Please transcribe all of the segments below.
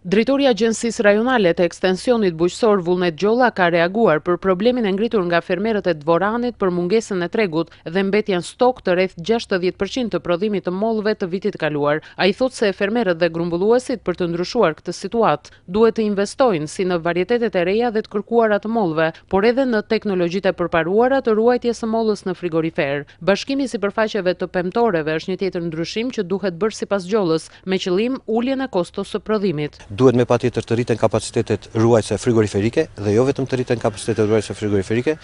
Drejtori i Agjencisë Rajonale të Ekstensionit Bujqësor Vullnet Gjolla ka reaguar për problemin e ngritur nga fermerët e Dvoranit për mungesën e tregut dhe mbetjen stok të rreth gjashtëdhjetë për qind të prodhimit të mollëve të vitit të kaluar. Ai thotë se fermerët dhe grumbulluesit për të ndryshuar këtë situatë duhet të investojnë si në varietetet e reja dhe të kërkuara të mollëve, por edhe në teknologjitë e përparuara të ruajtjes së mollës në frigoriferë. Bashkimi i sipërfaqeve të pemtoreve është një tjetër ndryshim që duhet bërë sipas Gjollës, me qëllim uljen e kostos së prodhimit. Duhet me patjetër të rriten kapacitetet ruajtëse frigoriferike dhe jo vetëm të rriten kapacitetet ruajtëse frigoriferike,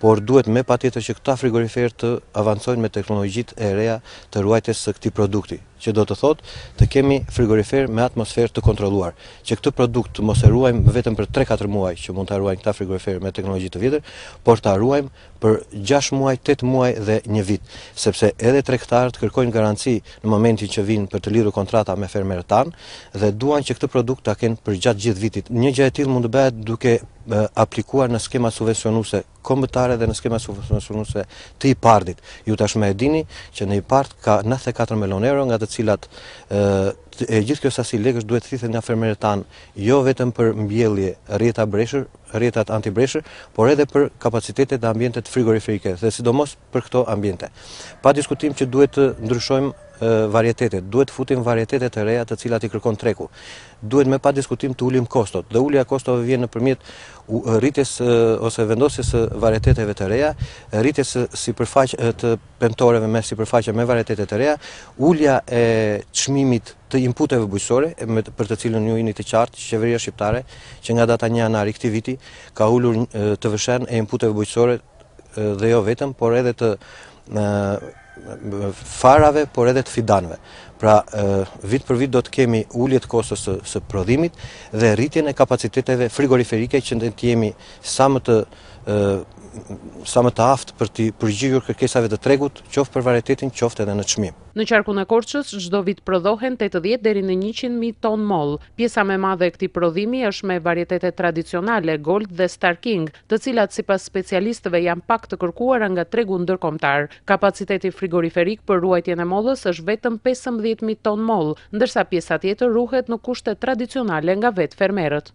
por duhet me patjetër që këta frigoriferë të avancojnë me teknologjitë e reja të ruajtjes së këtij produkti, që do të thotë të kemi frigoriferë me atmosferë të kontrolluar, që këtë produkt të mos e ruajmë vetëm për 3-4 muaj që mund ta ruajnë këta frigoriferë me teknologji të vjetër, por ta ruajmë për 6 muaj, 8 muaj dhe një vit, sepse edhe tregtarët kërkojnë garanci në momentin që vijnë për të lidhur kontrata me fermerët tanë dhe duan që këtë produkt ta kenë përgjatë gjithë vitit. Një gjë e tillë mund të bëhet duke aplikuar në skema subvencionuese kombëtare dhe në skema subvencionuese të IPARD-it. Ju tashmë e dini që në IPARD ka 94 milionë euro, nga të cilat e gjithë kjo sasi lekësh duhet të thithet nga fermerët tanë, jo vetëm për mbjellje rrjeta breshër, rrjetat antibreshër, por edhe për kapacitetet dhe ambientet frigoriferike, dhe sidomos për këto ambiente. Pa diskutim që duhet të ndryshojmë varietetet, duhet të futim varietete të reja të cilat i kërkon tregu. Duhet me pa diskutim të ulim kostot. Dhe ulja e kostove vjen nëpërmjet rritjes ose vendosjes së varieteteve të reja, rritjes sipërfaqes të pemtoreve me sipërfaqe me varietete të reja, ulja e çmimit të inputeve bujqësore, për të cilën ju jeni të qartë, që qeveria shqiptare, që nga data një janar i këtij viti, ka ulur TVSH-në e inputeve bujqësore dhe jo vetëm, por edhe të farave, por edhe të fidanëve. Pra, vit për vit do të kemi ulje të kostos së prodhimit dhe rritjen e kapaciteteve frigoriferike që ne të jemi sa më të sa më të aftë për t'iu përgjigjur kërkesave të tregut, qoftë për varietetin, qoftë edhe në çmim. Në qarkun e Korçës çdo vit prodhohen 80 deri në 100 mijë ton mollë. Pjesa më e madhe e këtij prodhimi është me varietete tradicionale, Gold dhe Starking, të cilat sipas specialistëve janë pak të kërkuara nga tregu ndërkombëtar. Kapaciteti frigoriferik për ruajtjen e mollës është vetëm pesëmbëdhjetë mijë ton mollë, ndërsa pjesa tjetër ruhet në kushte tradicionale nga vetë fermerët.